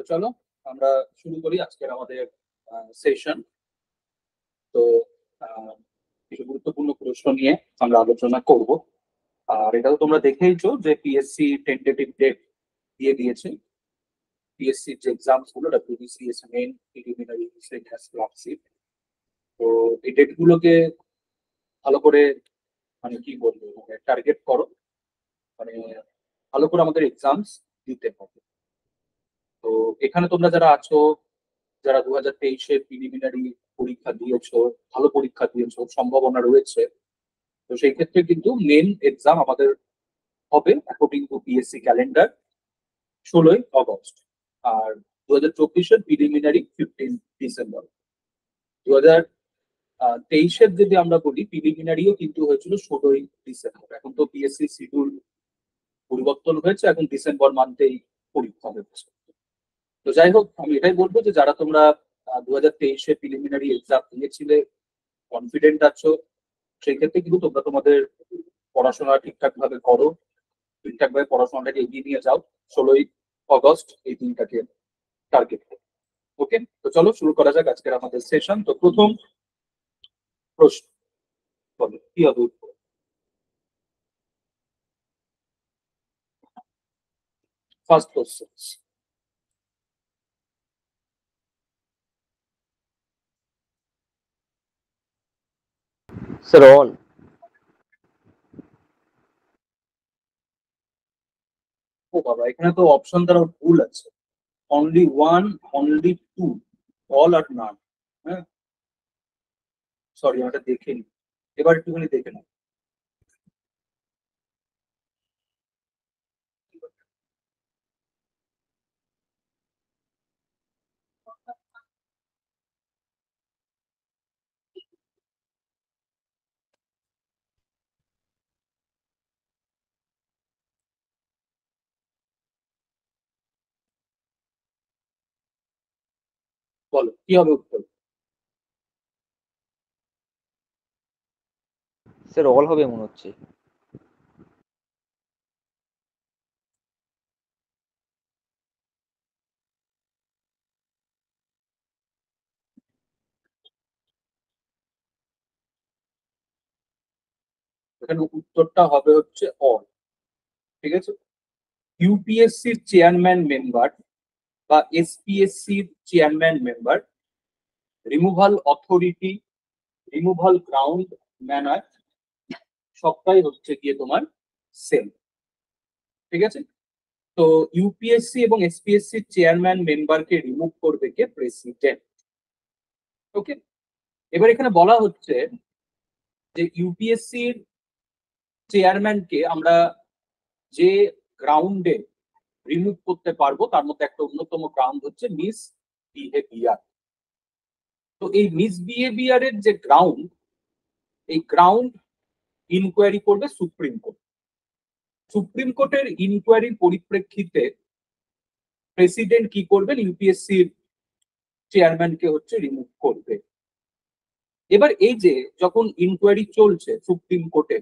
তো চলো, আমরা শুরু করি আজকের আমাদের সেশন তো কিছু গুরুত্বপূর্ণ প্রশ্ন নিয়ে আমরা আলোচনা করব। আর এটা তো তোমরা দেখেইছো যে পিএসসি টেন্টেটিভ ডেট দিয়ে দিয়েছে। পিএসসি যে এক্সামসগুলো ডাব্লিউবিসিএস মেন প্রিলিমিনারি ক্লাসিক তো এই ডেট গুলোকে ভালো করে মানে কি বলব মানে টার্গেট করো। মানে ভালো করে আমাদের এক্সামস দিতে হবে। তো এখানে তোমরা যারা আছো, যারা দু হাজার তেইশে প্রিলিমিনারি পরীক্ষা দিয়েছ, ভালো পরীক্ষা দিয়েছ, সম্ভাবনা রয়েছে, তো সেই ক্ষেত্রে কিন্তু মেন এক্সাম আমাদের হবে অ্যাকর্ডিং টু পিএসসি ক্যালেন্ডার ষোলোই অগস্ট আর দু হাজার চব্বিশের প্রিলিমিনারি ফিফটিন ডিসেম্বর দু হাজার তেইশের যদি আমরা বলি প্রিলিমিনারিও কিন্তু হয়েছিল ষোলোই ডিসেম্বর এখন তো বিএসসি শিডিউল পরিবর্তন হয়েছে, এখন ডিসেম্বর মান্থেই পরীক্ষা হচ্ছে তো যাই হোক আমি এটাই বলব যে যারা তোমরা দু হাজার তেইশে প্রিলিমিনারি এক্সাম দিয়েছিলে কনফিডেন্ট আছো সেই ক্ষেত্রে কিন্তু তোমরা তোমাদের পড়াশোনা ঠিকঠাক ভাবে করো। ঠিকঠাক ভাবে পড়াশোনাটাকে এগিয়ে নিয়ে যাও। ষোলোই অগস্ট এই দিনটাকে টার্গেট ওকে তো চলো, শুরু করা যাক আজকের আমাদের সেশন তো প্রথম প্রশ্ন। বলো, কি হবে ফার্স্ট কোশ্চেন Sir, all. ও বাবা এখানে তো অপশন দ্বারা ভুল আছে only one only two all আর নান হ্যাঁ সরি আমি এটা দেখে নি এবার একটুখানি দেখে নাও বলো কি হবে উত্তর? স্যার অল হবে মনে হচ্ছে। এখানে উত্তরটা হবে হচ্ছে অল ঠিক আছে? ইউপিএসসির চেয়ারম্যান মেম্বার বা এসপিএসসির chairman member removal authority removal ground manner সবটাই হচ্ছে গিয়ে তোমার সেম ঠিক আছে? তো ইউপিএসসি এবং এসপিএসসি চেয়ারম্যান মেম্বারকে রিমুভ করবে কে? প্রেসিডেন্ট ওকে এবার এখানে বলা হচ্ছে যে ইউপিএসসির চেয়ারম্যানকে আমরা যে গ্রাউন্ডে রিমুভ করতে পারব, তার মধ্যে একটা অন্যতম গ্রাউন্ড হচ্ছে মিস বিহেভিয়ার তো এই মিস বিহেভিয়ারের যে গ্রাউন্ড এই গ্রাউন্ড ইনকোয়ারি করবে সুপ্রিম কোর্ট সুপ্রিম কোর্টের ইনকোয়ারির পরিপ্রেক্ষিতে প্রেসিডেন্ট কি করবেন? ইউপিএসসির চেয়ারম্যানকে হচ্ছে রিমুভ করবে। এবার এই যে যখন ইনকোয়ারি চলছে সুপ্রিম কোর্টে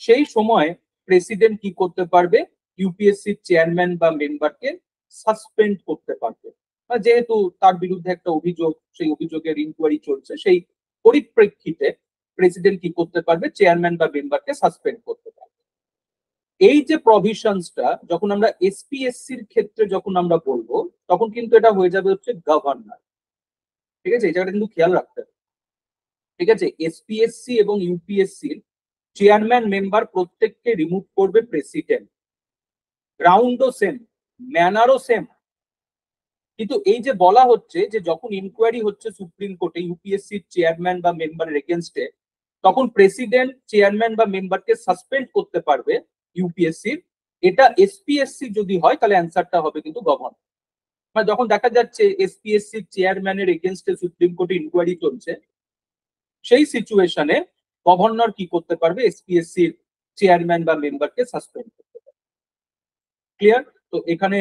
সেই সময় প্রেসিডেন্ট কি করতে পারবে? ইউপিএসসির চেয়ারম্যান বা মেম্বারকে সাসপেন্ড করতে পারবে। যেহেতু তার বিরুদ্ধে একটা অভিযোগ, সেই অভিযোগের ইনকোয়ারি চলছে, সেই পরিপ্রেক্ষিতে প্রেসিডেন্ট কি করতে পারবে? চেয়ারম্যান বা মেম্বারকে সাসপেন্ড করতে পারবে। এই যে প্রভিশনসটা যখন আমরা এসপিএসসির ক্ষেত্রে যখন আমরা বলব, তখন কিন্তু এটা হয়ে যাবে হচ্ছে গভর্নর ঠিক আছে? এই জায়গাটা কিন্তু খেয়াল রাখতে হবে। ঠিক আছে? এসপিএসসি এবং ইউপিএসসির চেয়ারম্যান মেম্বার প্রত্যেককে রিমুভ করবে প্রেসিডেন্ট গ্রাউন্ডও সেম ম্যানারও সেম কিন্তু এই যে বলা হচ্ছে যে যখন ইনকোয়ারি হচ্ছে সুপ্রিম কোর্টে ইউপিএসসি চেয়ারম্যান বা মেম্বারের এগেনস্টে তখন প্রেসিডেন্ট চেয়ারম্যান বা মেম্বারকে সাসপেন্ড করতে পারবে ইউপিএসসির এটা এসপিএসসি যদি হয়, তাহলে অ্যান্সারটা হবে কিন্তু গভর্নর মানে যখন দেখা যাচ্ছে এসপিএসসি চেয়ারম্যানের এগেনস্টে সুপ্রিম কোর্টে ইনকোয়ারি চলছে, সেই সিচুয়েশনে গভর্নর কি করতে পারবে এসপিএসসির চেয়ারম্যান বা মেম্বারকে সাসপেন্ড করতে। ক্লিয়ার তো এখানে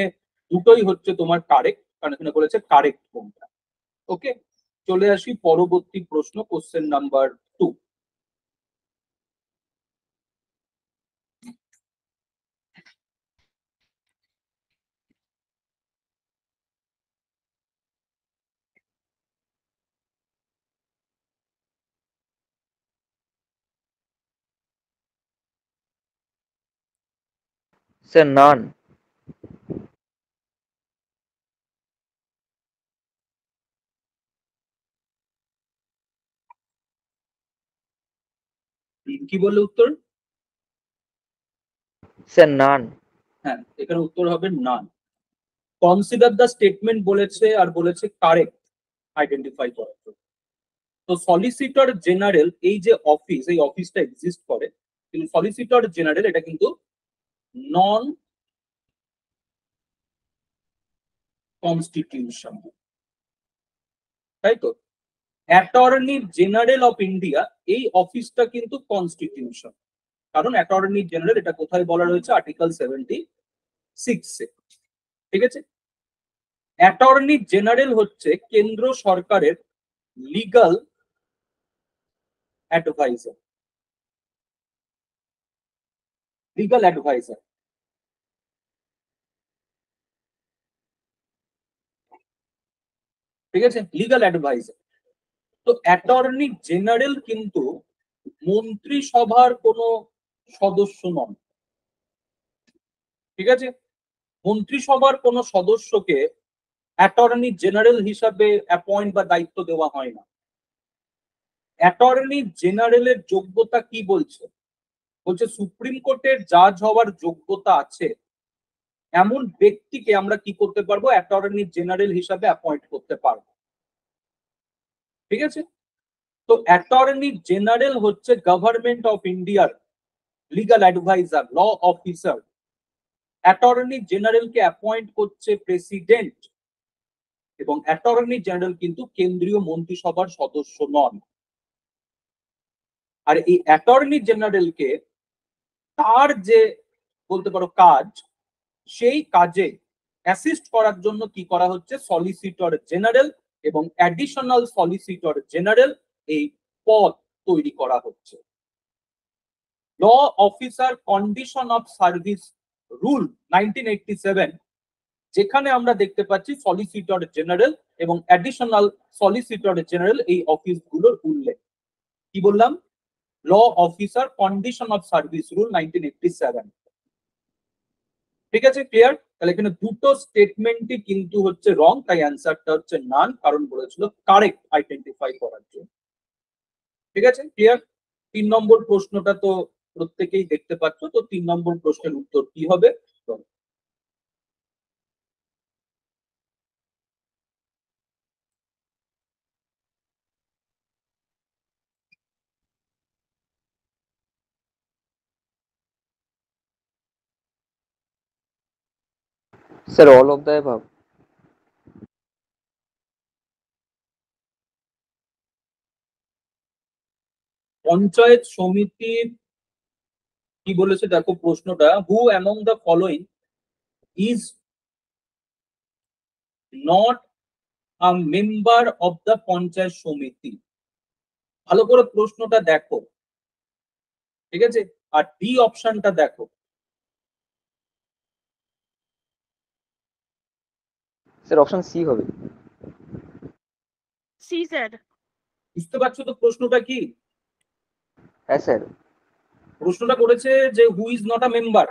দুটোই হচ্ছে তোমার কারেক্ট কারণ এখানে বলেছে কারেক্ট কোনটা। ওকে চলে আসি পরবর্তী প্রশ্ন question number two sir none. কি বললে উত্তর? স্যার নান হ্যাঁ এখানে উত্তর হবে নান কনসিডার দ্য স্টেটমেন্ট বলেছে আর বলেছে কারেক্ট আইডেন্টিফাই করার জন্য। তো সলিসিটর জেনারেল এই যে অফিস এই অফিসটা এক্সিস্ট করে কিন্তু সলিসিটর জেনারেল এটা কিন্তু নন কনস্টিটিউশন তাই তো? অ্যাটর্নি জেনারেল অফ ইন্ডিয়া এই অফিসটা কিন্তু কনস্টিটিউশন কারণ অ্যাটর্নি জেনারেল এটা কোথায় বলা রয়েছে? আর্টিকেল সেভেন্টি সিক্সে ঠিক আছে? অ্যাটর্নি জেনারেল হচ্ছে কেন্দ্র সরকারের লিগাল অ্যাডভাইজার লিগাল অ্যাডভাইজার ঠিক আছে? লিগাল অ্যাডভাইজার তো অ্যাটর্নি জেনারেল কিন্তু মন্ত্রিসভার কোনো সদস্য নন। ঠিক আছে? মন্ত্রিসভার কোনো সদস্যকে অ্যাটর্নি জেনারেল হিসাবে অ্যাপয়েন্ট বা দায়িত্ব দেওয়া হয় না। অ্যাটর্নি জেনারেলের যোগ্যতা কি বলছে? বলছে সুপ্রিম কোর্টের জাজ হওয়ার যোগ্যতা আছে। এমন ব্যক্তিকে আমরা কি করতে পারব? অ্যাটর্নি জেনারেল হিসাবে অ্যাপয়েন্ট করতে পারব। ঠিক আছে? তো অ্যাটর্নি জেনারেল হচ্ছে গভর্নমেন্ট অফ ইন্ডিয়ার legal adviser law officer attorney জেনারেলকে appoint করছে প্রেসিডেন্ট এবং অ্যাটর্নি জেনারেল কিন্তু কেন্দ্রীয় মন্ত্রিসভার সদস্য নন। আর এই অ্যাটর্নি জেনারেলকে তার যে বলতে পারো কাজ, সেই কাজে অ্যাসিস্ট করার জন্য কি করা হচ্ছে? সলিসিটর জেনারেল এবং অ্যাডিশনাল সলিসিটর জেনারেল এই পদ তৈরি করা হচ্ছে। Law officer condition of service rule nineteen যেখানে আমরা দেখতে পাচ্ছি সলিসিটর জেনারেল এবং অ্যাডিশনাল সলিসিটর জেনারেল এই অফিসগুলোর উল্লেখ। কি বললাম? Law officer condition of service rule nineteen ঠিক আছে ক্লিয়ার তাহলে এখানে দুটো স্টেটমেন্টই কিন্তু হচ্ছে রং তাই অ্যান্সারটা হচ্ছে নান কারণ বলেছিল কারেক্ট আইডেন্টিফাই করার জন্য। ঠিক আছে? ক্লিয়ার তিন নম্বর প্রশ্নটা তো প্রত্যেকেই দেখতে পাচ্ছ, তো তিন নম্বর প্রশ্নের উত্তর কি হবে? Sir all of the above panchayat সমিতির কি বলেছে দেখো প্রশ্নটা who among the following is not a member of the panchayat সমিতি? ভালো করে প্রশ্নটা দেখো, ঠিক আছে? আর ডি অপশনটা দেখো। স্যার অপশন সি হবে। সি স্যার বুঝতে পারছ তো প্রশ্নটা কি? হ্যাঁ স্যার। প্রশ্নটা করেছে যে who is not a member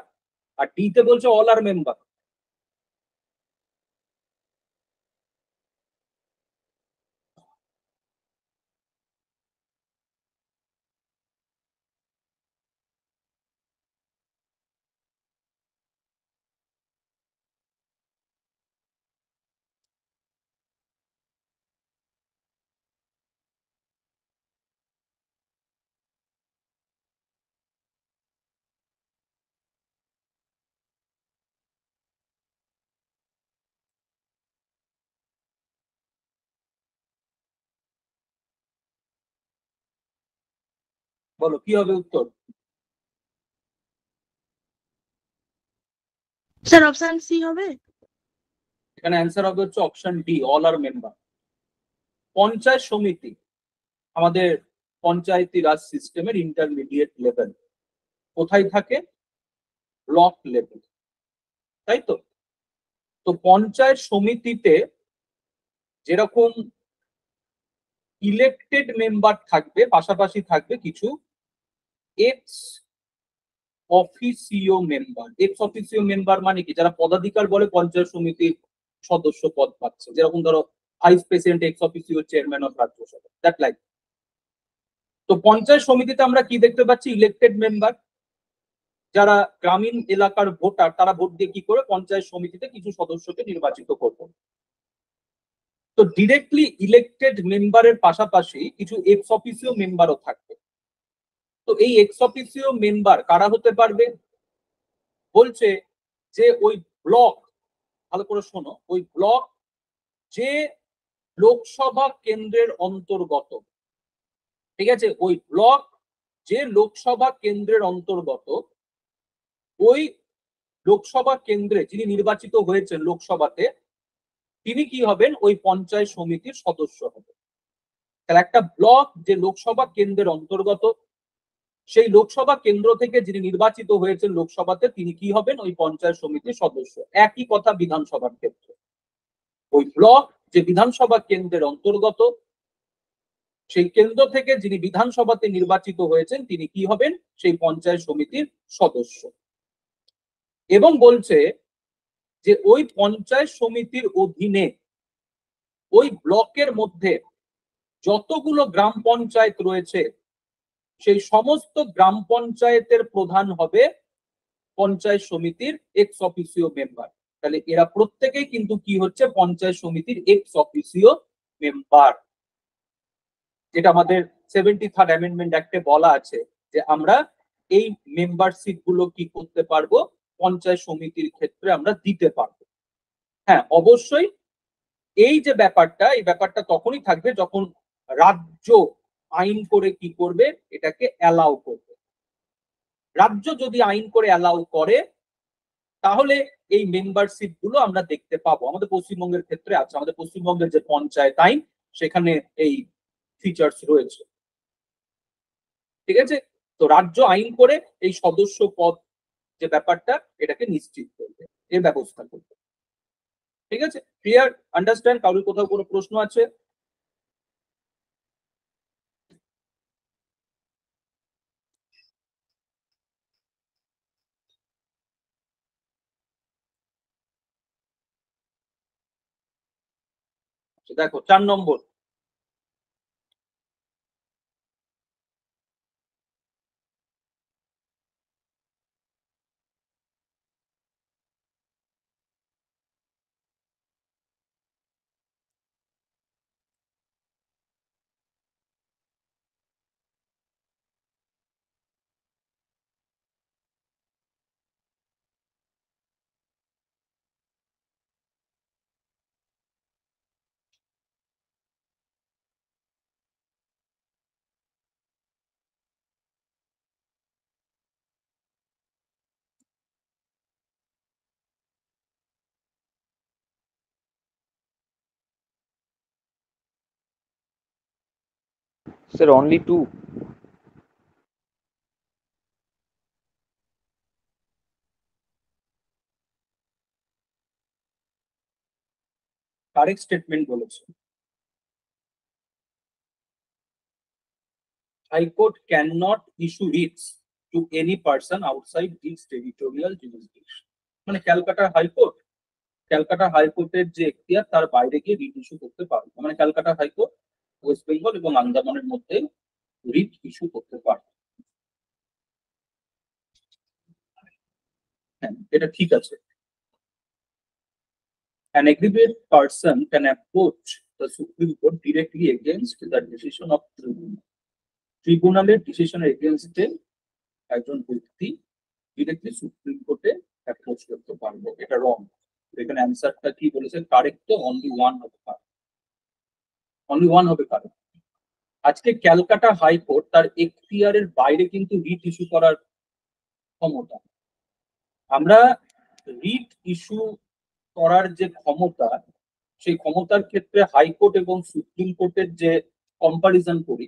R D তে বলছে অল আর মেম্বার বলো কি হবে উত্তর? স্যার অপশন সি হবে? এখানে অ্যান্সার হবে হচ্ছে option D all are member panchayat সমিতি আমাদের পঞ্চায়েতি রাজ সিস্টেমের ইন্টারমিডিয়েট লেভেল কোথায় থাকে? ব্লক লেভেল তাই তো? তো পঞ্চায়েত সমিতিতে যেরকম ইলেকটেড মেম্বার থাকবে পাশাপাশি থাকবে কিছু ex officio member ex officio member মানে কি? যারা পদাধিকার বলে পঞ্চায়েত সমিতির সদস্য পদ পাচ্ছে। যেরকম ধরো vice president ex officio chairman of Rajya Sabha that like তো পঞ্চায়েত সমিতিতে আমরা কি দেখতে পাচ্ছি? ইলেক্টেড মেম্বার যারা গ্রামীণ এলাকার ভোটার, তারা ভোট দিয়ে কি করে? পঞ্চায়েত সমিতিতে কিছু সদস্যকে নির্বাচিত করবে। তো ডিরেক্টলি ইলেক্টেড মেম্বারের পাশাপাশি কিছু এক্স অফিসিও মেম্বারও থাকবে। তো এই এক্স অফিসিও মেম্বার কারা হতে পারবে? বলছে যে ওই ব্লক ভালো করে শোনো, ওই ব্লক যে লোকসভা কেন্দ্রের অন্তর্গত। ঠিক আছে? ওই ব্লক যে লোকসভা কেন্দ্রের অন্তর্গত, ওই লোকসভা কেন্দ্রে যিনি নির্বাচিত হয়েছেন লোকসভাতে, তিনি কি হবেন? ওই পঞ্চায়েত সমিতির সদস্য হবেন। তাহলে একটা ব্লক যে লোকসভা কেন্দ্রের অন্তর্গত সেই লোকসভা কেন্দ্র থেকে যিনি নির্বাচিত হয়েছেন লোকসভাতে, তিনি কি হবেন? ওই পঞ্চায়েত সমিতির সদস্য। একই কথা বিধানসভার ক্ষেত্রে। ওই ব্লক যে বিধানসভা কেন্দ্রের অন্তর্গত, সেই কেন্দ্র থেকে যিনি বিধানসভাতে নির্বাচিত হয়েছেন, তিনি কি হবেন? সেই পঞ্চায়েত সমিতির সদস্য। এবং বলছে যে ওই পঞ্চায়েত সমিতির অধীনে, ওই ব্লকের মধ্যে যতগুলো গ্রাম পঞ্চায়েত রয়েছে সেই সমস্ত গ্রাম পঞ্চায়েতের প্রধান হবে পঞ্চায়েত সমিতির এক্স অফিসিও মেম্বার তাহলে এরা প্রত্যেকেই কিন্তু কি হচ্ছে? পঞ্চায়েত সমিতির এক্স অফিসিও মেম্বার যেটা আমাদের সেভেন্টি থার্ড অ্যামেন্ডমেন্ট অ্যাক্টে বলা আছে যে আমরা এই মেম্বারশিপগুলো কি করতে পারব? পঞ্চায়েত সমিতির ক্ষেত্রে আমরা দিতে পারব। হ্যাঁ অবশ্যই এই যে ব্যাপারটা, এই ব্যাপারটা তখনই থাকবে যখন রাজ্য আইন করে কি করবে? এটাকে অ্যালাউ করবে। রাজ্য যদি আইন করে অ্যালাউ করে, তাহলে এই মেম্বারশিপগুলো আমরা দেখতে পাবো। আমাদের পশ্চিমবঙ্গের ক্ষেত্রে আছে। আমাদের পশ্চিমবঙ্গের যে পঞ্চায়েত আইন, সেখানে এই ফিচার্স রয়েছে। ঠিক আছে? তো রাজ্য আইন করে এই সদস্য পদ যে ব্যাপারটা, এটাকে নিশ্চিত করবে। এর ব্যবস্থা করবে। ঠিক আছে? ক্লিয়ার আন্ডারস্ট্যান্ড কারোর কোথাও কোনো প্রশ্ন আছে? দেখো চার নম্বর। Sir, only two. Correct statement বলেছে High Court cannot issue writs to any person outside its territorial jurisdiction. মানে ক্যালকাটা হাইকোর্ট ক্যালকাটা হাইকোর্টের যে এখতিয়ার তার বাইরে গিয়ে রিট ইস্যু করতে পারবে মানে ক্যালকাটা হাইকোর্ট ওয়েস্ট বেঙ্গল এবং আন্দামানের মধ্যে রিট ইস্যু করতে পারবে হ্যাঁ এটা ঠিক আছে। An aggrieved person can approach the Supreme Court directly against the decision of tribunal. এগেনস্টে একজন ব্যক্তি ডিরেক্টলি সুপ্রিম কোর্টে অ্যাপ্রোচ করতে পারবে। এটা রং এখানে অ্যান্সারটা কি বলেছে? কারেক্ট অনলি ওয়ান হবে কারেক্ট অনলি ওয়ান হবে কারেক্ট আজকে ক্যালকাটা হাইকোর্ট তার এখতিয়ারের বাইরে কিন্তু রিট ইস্যু করার ক্ষমতা। আমরা রিট ইস্যু করার যে ক্ষমতা, সেই ক্ষমতার ক্ষেত্রে হাইকোর্ট এবং সুপ্রিম কোর্টের যে কম্পারিজন করি,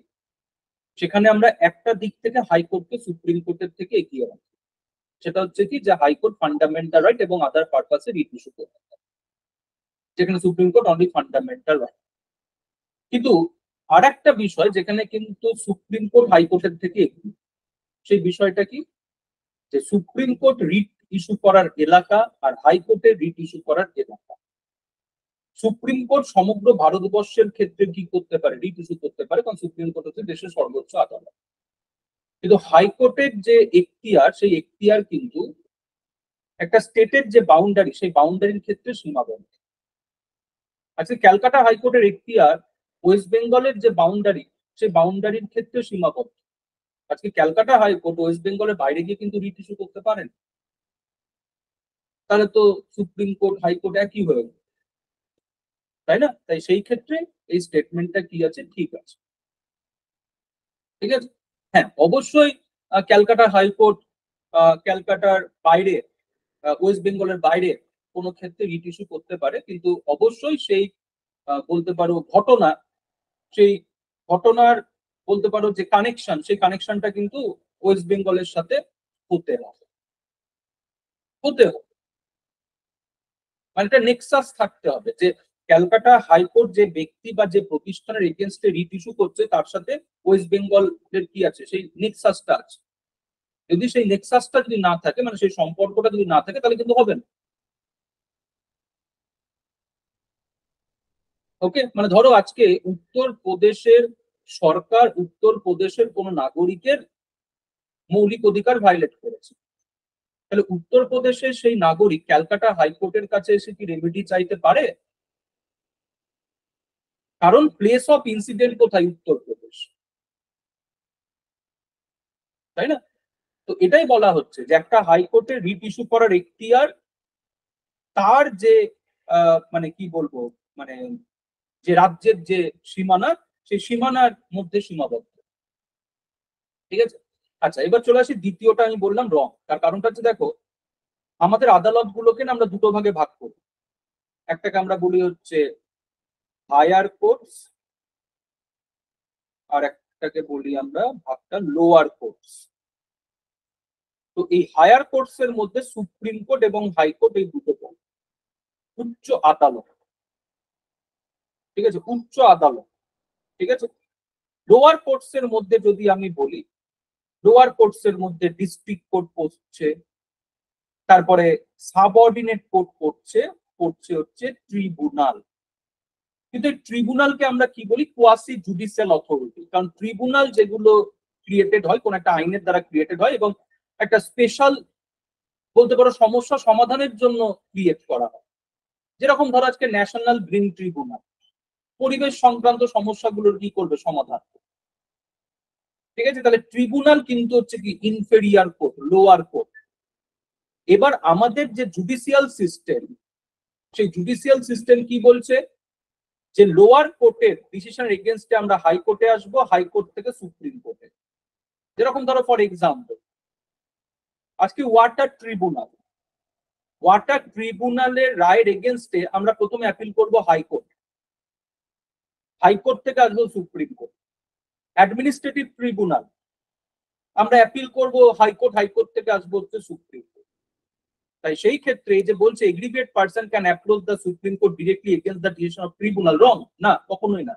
সেখানে আমরা একটা দিক থেকে হাইকোর্টকে সুপ্রিম কোর্টের থেকে এগিয়ে রাখি সেটা হচ্ছে কি যে হাইকোর্ট ফান্ডামেন্টাল রাইট এবং আদার পারপাসে রিট ইস্যু করতে যেখানে supreme court only fundamental right কিন্তু আর একটা বিষয় যেখানে কিন্তু সুপ্রিম কোর্ট হাইকোর্টের থেকে সেই বিষয়টা কি? যে সুপ্রিম কোর্ট রিট ইস্যু করার এলাকা আর হাইকোর্টের রিট ইস্যু করার এলাকা। সুপ্রিম কোর্ট সমগ্র ভারতবর্ষের ক্ষেত্রে কি করতে পারে? রিট ইস্যু করতে পারে, কারণ সুপ্রিম কোর্ট হচ্ছে দেশের সর্বোচ্চ আদালত। কিন্তু হাইকোর্টের যে এখতিয়ার, সেই এখতিয়ার কিন্তু একটা স্টেটের যে বাউন্ডারি সেই বাউন্ডারির ক্ষেত্রে সীমাবদ্ধ। আচ্ছা ক্যালকাটা হাইকোর্টের এখতিয়ার ওয়েস্ট বেঙ্গলের যে বাউন্ডারি সেই বাউন্ডারির ক্ষেত্রে সীমাবদ্ধ। আজকে ক্যালকাটা হাইকোর্ট ওয়েস্ট বেঙ্গলের বাইরে গিয়ে কিন্তু রিট ইস্যু করতে পারেন। তাহলে তো সুপ্রিম কোর্ট হাইকোর্ট একই হয়ে গেল। তাই না? তাই সেই ক্ষেত্রে এই স্টেটমেন্টটা কি আছে? ঠিক আছে। ঠিক আছে? হ্যাঁ অবশ্যই ক্যালকাটা হাইকোর্ট ক্যালকাটার বাইরে ওয়েস্ট বেঙ্গলের বাইরে কোনো ক্ষেত্রে রিট ইস্যু করতে পারে। কিন্তু অবশ্যই সেই বলতে পারো ঘটনা সেই ঘটনার বলতে পারো যে কানেকশন সেই কানেকশনটা কিন্তু ওয়েস্ট বেঙ্গলের সাথে হতে হবে। হতে হবে। মানে একটা নেক্সাস থাকতে হবে যে ক্যালকাটা হাইকোর্ট যে ব্যক্তি বা যে প্রতিষ্ঠানের এগেনস্টে রিট ইস্যু করছে, তার সাথে ওয়েস্ট বেঙ্গলের কি আছে? সেই নেক্সাসটা আছে। যদি সেই নেক্সাসটা যদি না থাকে মানে সেই সম্পর্কটা যদি না থাকে, তাহলে কিন্তু হবে না। ওকে মানে ধরো আজকে উত্তর প্রদেশের সরকার উত্তর প্রদেশের কোন নাগরিকের মৌলিক অধিকার ভাইলেট করেছে। তাহলে উত্তর প্রদেশের সেই নাগরিক ক্যালকাটা হাইকোর্টের কাছে এসে কি রেমেডি চাইতে পারে? কারণ প্লেস অফ ইনসিডেন্ট কোথায় উত্তরপ্রদেশ তাই না? তো এটাই বলা হচ্ছে যে একটা হাইকোর্টে রিট ইস্যু করার এখতিয়ার তার যে মানে কি বলব মানে যে রাজ্যের যে সীমানা, সেই সীমানার মধ্যে সীমাবদ্ধ। ঠিক আছে? আচ্ছা এবার চলে আসি দ্বিতীয়টা আমি বললাম রং। তার কারণটা হচ্ছে দেখো, আমাদের আদালত গুলোকে না আমরা দুটো ভাগে ভাগ করি। একটাকে আমরা বলি হচ্ছে হায়ার কোর্টস আর একটাকে বলি আমরা ভাগটা লোয়ার কোর্টস তো এই হায়ার কোর্টস এর মধ্যে সুপ্রিম কোর্ট এবং হাইকোর্ট এই দুটো উচ্চ আদালত। ঠিক আছে? উচ্চ আদালত, ঠিক আছে? লোয়ার কোর্টস এর মধ্যে যদি আমি বলি লোয়ার কোর্টস এর মধ্যে ডিস্ট্রিক্ট কোর্ট পড়ছে তারপরে সাবঅর্ডিনেট কোর্ট পড়ছে পড়ছে হচ্ছে ট্রিব্যুনাল কিন্তু এই ট্রিব্যুনালকে আমরা কি বলি? কোয়াসি জুডিশিয়াল অথরিটি কারণ ট্রিব্যুনাল যেগুলো ক্রিয়েটেড হয়, কোন একটা আইনের দ্বারা ক্রিয়েটেড হয় এবং একটা স্পেশাল বলতে পারো সমস্যা সমাধানের জন্য ক্রিয়েট করা হয়। যেরকম ধরো আজকে ন্যাশনাল গ্রিন ট্রিব্যুনাল পরিবেশ সংক্রান্ত সমস্যাগুলোর কি করবে সমাধান? ঠিক আছে? তাহলে ট্রিব্যুনাল কিন্তু হচ্ছে কি ইনফেরিয়ার কোর্ট লোয়ার কোর্ট এবার আমাদের যে জুডিশিয়াল সিস্টেম সেই জুডিশিয়াল সিস্টেম কি বলছে? যে লোয়ার কোর্টের ডিসিশন এগেনস্টে আমরা হাইকোর্টে আসব হাইকোর্ট থেকে সুপ্রিম কোর্টে যেরকম ধরো ফর এক্সাম্পল আজকে ওয়াটার ট্রিব্যুনাল ওয়াটার ট্রিব্যুনালের রায়ের এগেনস্টে আমরা প্রথমে অ্যাপিল করব হাইকোর্ট হাইকোর্ট থেকে আসব সুপ্রিম কোর্ট। অ্যাডমিনিস্ট্রেটিভ ট্রিব্যুনাল আমরা অ্যাপিল করব, হাইকোর্ট হাইকোর্ট থেকে আসব হচ্ছে সুপ্রিম কোর্ট। তাই সেই ক্ষেত্রে যে বলছে aggregate person can approach the supreme court directly against the decision of tribunal wrong না, কখনোই না।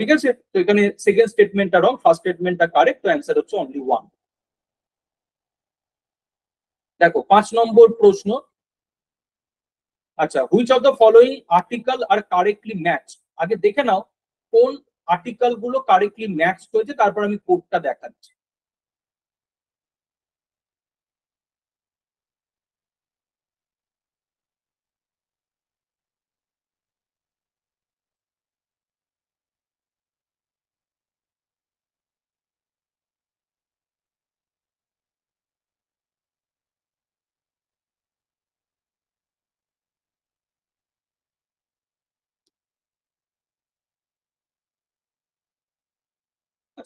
ঠিক আছে? তো এখানে সেকেন্ড স্টেটমেন্টটা রং ফার্স্ট স্টেটমেন্টটা কারেক্ট তো অ্যান্সার হচ্ছে অনলি ওয়ান দেখো, পাঁচ নম্বর প্রশ্ন আচ্ছা which of the following article are correctly match আগে দেখে নাও, কোন আর্টিকেলগুলো কারেক্টলি ম্যাচ হয়েছে, তারপর আমি কোডটা দেখাচ্ছি।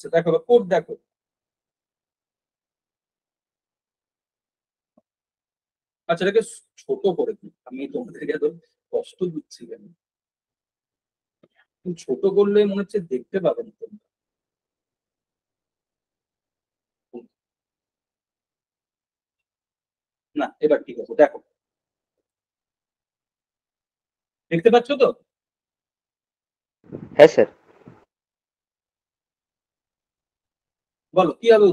আচ্ছা দেখো কোড দেখো। আচ্ছা এটাকে ছোট করে দিই। আমি তোমাদেরকে এত কষ্ট দিচ্ছি কেন? ছোট করলে মনে হচ্ছে দেখতে পাবে না তোমরা। না, এবার ঠিক আছে দেখো। দেখতে পাচ্ছ তো? হ্যাঁ স্যার। বলো কি হবে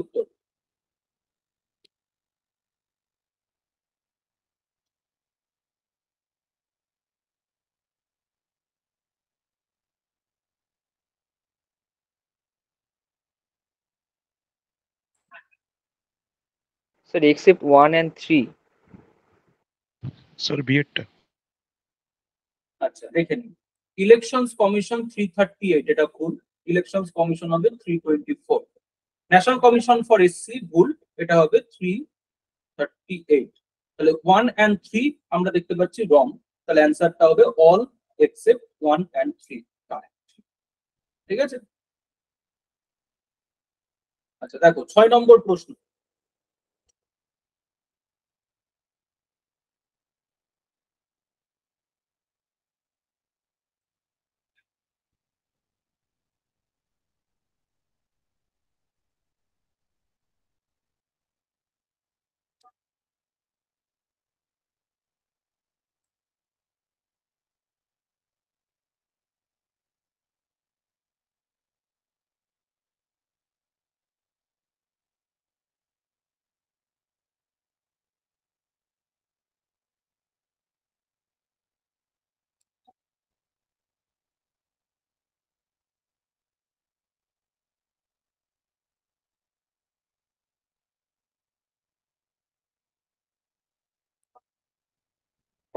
सर एक SIP one and three sir B eight अच्छा देखें। Elections commission three thirty eight elections commission अंदर three twenty four national commission for SC ভুল, এটা হবে থ্রি থার্টি এইট তাহলে ওয়ান অ্যান্ড থ্রি আমরা দেখতে পাচ্ছি রং তাহলে অ্যান্সারটা হবে all except one and three ঠিক আছে? আচ্ছা দেখো, ছয় নম্বর প্রশ্ন।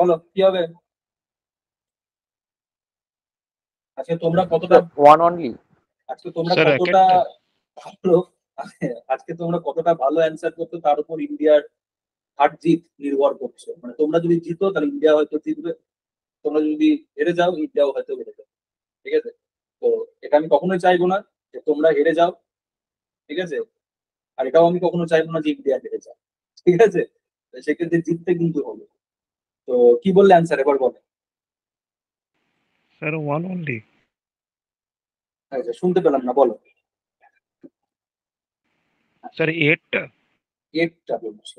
বলো কি হবে? আচ্ছা তোমরা কতটা one only. আজকে তোমরা কতটা ভালো? আজকে তোমরা কতটা ভালো অ্যান্সার করছ তার উপর ইন্ডিয়ার হার জিত নির্ভর করছে। মানে তোমরা যদি জিতো তাহলে ইন্ডিয়া হয়তো জিতবে। তোমরা যদি হেরে যাও ইন্ডিয়াও হয়তো হেরে যাবে। ঠিক আছে? তো এটা আমি কখনোই চাইব না যে তোমরা হেরে যাও। ঠিক আছে? আর এটাও আমি কখনো চাইব না যে ইন্ডিয়া হেরে যাও ঠিক আছে? সেক্ষেত্রে জিততে কিন্তু হবে। তো কি বললে অ্যান্সার এবার বলো। স্যার ওয়ান অনলি আচ্ছা শুনতে পেলাম না বলো। স্যার এইটটা এইটটা বলছে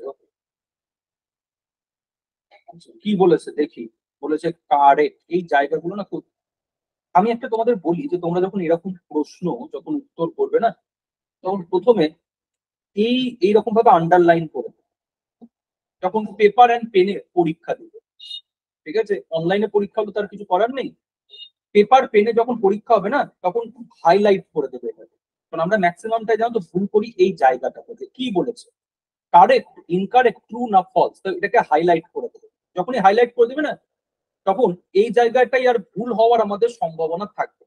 কি বলেছে দেখি বলেছে কারেক্ট এই জায়গাগুলো না খুব আমি একটা তোমাদের বলি যে তোমরা যখন এরকম প্রশ্ন যখন উত্তর করবে না তখন প্রথমে এই এইরকম ভাবে আন্ডারলাইন করে দেবে। যখন পেপার অ্যান্ড পেনে পরীক্ষা দিবে। ঠিক আছে? অনলাইনে পরীক্ষা হলে তার কিছু করার নেই। পেপার পেনে যখন পরীক্ষা হবে না, তখন খুব হাইলাইট করে দেবে এটাকে। কারণ আমরা ম্যাক্সিমামটাই জানো তো, ভুল করি এই জায়গাটাতে যে কি বলেছে? কারেক্ট ইনকারেক্ট ট্রু না ফলস তো এটাকে হাইলাইট করে দেবে। যখনই হাইলাইট করে দেবে না, তখন এই জায়গাটাই আর ভুল হওয়ার আমাদের সম্ভাবনা থাকবে।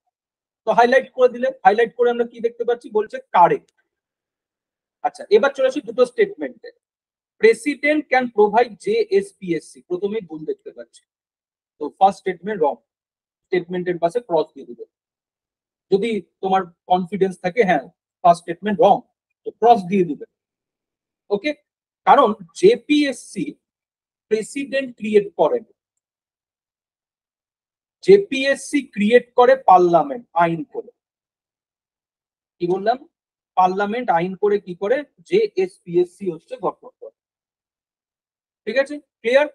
তো হাইলাইট করে দিলে হাইলাইট করে আমরা কি দেখতে পাচ্ছি? বলছে কারেক্ট আচ্ছা এবার চলে আসি দুটো স্টেটমেন্টে president can provide J S PSC প্রথমেই ভুল দেখতে পাচ্ছি তো ফার্স্ট স্টেটমেন্ট রং স্টেটমেন্টের পাশে ক্রস দিয়ে দিবে। যদি তোমার কনফিডেন্স থাকে হ্যাঁ ফার্স্ট স্টেটমেন্ট রং তো ক্রস দিয়ে দিবে। ওকে কারণ জেপিএসসি প্রেসিডেন্ট ক্রিয়েট করেন জেপিএসসি ক্রিয়েট করে পার্লামেন্ট আইন করে। কি বললাম? পার্লামেন্ট আইন করে কি করে? যে এসপিএসসি হচ্ছে গঠন করে। ঠিক আছে? ক্লিয়ার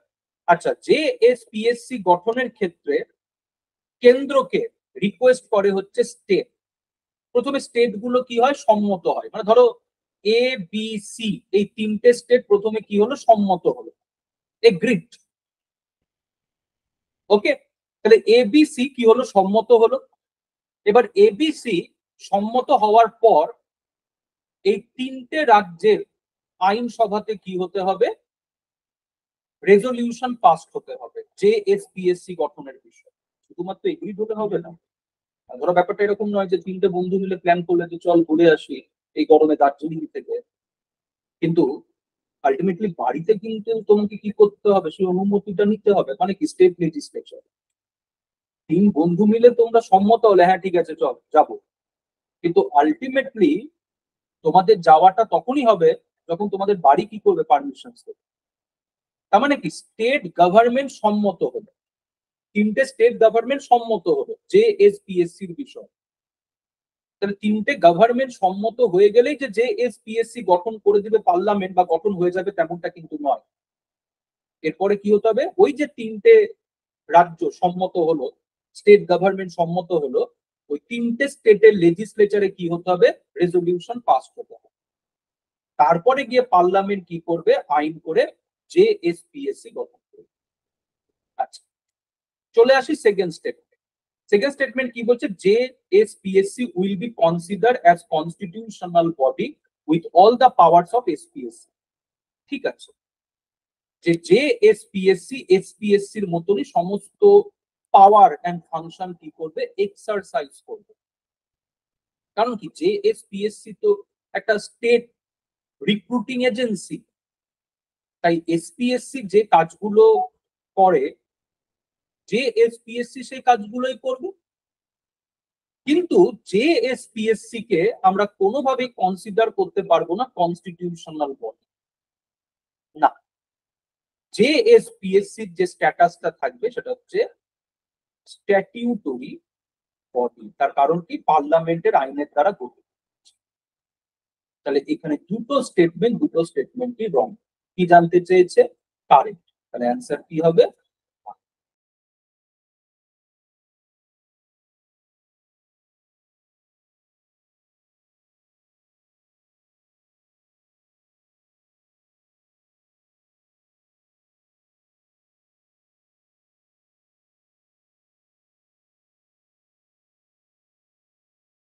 আচ্ছা যে এসপিএসসি গঠনের ক্ষেত্রে কেন্দ্রকে রিকোয়েস্ট করে হচ্ছে স্টেট প্রথমে স্টেটগুলো কি হয়? সম্মত হয়। মানে ধরো এ বি সি এই তিনটে স্টেট প্রথমে কি হলো? সম্মত হলো। এগ্রিড ওকে তাহলে এবিসি কি হলো? সম্মত হলো। এবার এবিসি সম্মত হওয়ার পর এই তিনটে রাজ্যের আইনসভাতে কি হতে হবে? রেজলিউশন পাস হতে হবে যে এসপিএসসি গঠনের বিষয়। শুধুমাত্র এগ্রিড হলে হবে না। ধরো ব্যাপারটা এরকম নয় যে তিনটে বন্ধু মিলে প্ল্যান করলে যে চল ঘুরে আসি এই গরমে দার্জিলিং থেকে। কিন্তু আলটিমেটলি বাড়িতে কিন্তু তোমাকে কি করতে হবে? সেই অনুমতিটা নিতে হবে। মানে কি? স্টেট লেজিসলেচার তিন বন্ধু মিলে তোমরা সম্মত হলে হ্যাঁ ঠিক আছে, চল, যাব। কিন্তু আলটিমেটলি তোমাদের যাওয়াটা তখনই হবে যখন তোমাদের বাড়ি কি করবে পারমিশন দেবে। তার মানে কি? স্টেট গভর্নমেন্ট সম্মত হলো। তিনটে স্টেট গভর্নমেন্ট সম্মত হলো, যে এসপিএসসির বিষয়। তাহলে তিনটে গভর্নমেন্ট সম্মত হয়ে গেলেই যে যে এসপিএসসি গঠন করে দিবে পার্লামেন্ট বা গঠন হয়ে যাবে তেমনটা কিন্তু নয়। এরপরে কি হতে হবে? ওই যে তিনটে রাজ্য সম্মত হলো স্টেট গভর্নমেন্ট সম্মত হলো, ওই তিনটে স্টেটের লেজিসলেচারে কি হতে হবে? রেজলিউশন পাস করতে হবে। তারপরে গিয়ে পার্লামেন্ট কি করবে? আইন করে যে এসপিএসসি গঠন করবে। আচ্ছা চলে আসি সেকেন্ড স্টেটমেন্ট সেকেন্ড স্টেটমেন্ট কি বলছে? যে SPSC will be consider as constitutional body with all the powers of SPSC ঠিক আছে? যে যে এসপিএসসি এসপিএসসির মতনই সমস্ত পাওয়ার অ্যান্ড ফাংশন কি করবে? এক্সারসাইজ করবে। কারণ কি? যে এসপিএসসি তো একটা স্টেট রিক্রুটিং এজেন্সি তাই এসপিএসসি যে কাজগুলো করে, যে এসপিএসসি সেই কাজগুলোই করবে। কিন্তু যে এসপিএসসি কে আমরা কোনোভাবে কনসিডার করতে পারব না কনস্টিটিউশনাল বডি না। যে এসপিএসসির যে স্ট্যাটাসটা থাকবে সেটা হচ্ছে স্ট্যাটিউটরি বডি তার কারণ কি? পার্লামেন্টের আইনের দ্বারা গঠিত। তাহলে এখানে দুটো স্টেটমেন্ট দুটো স্টেটমেন্টই রং কি জানতে চেয়েছে? কারেন্ট তাহলে অ্যান্সার কি হবে?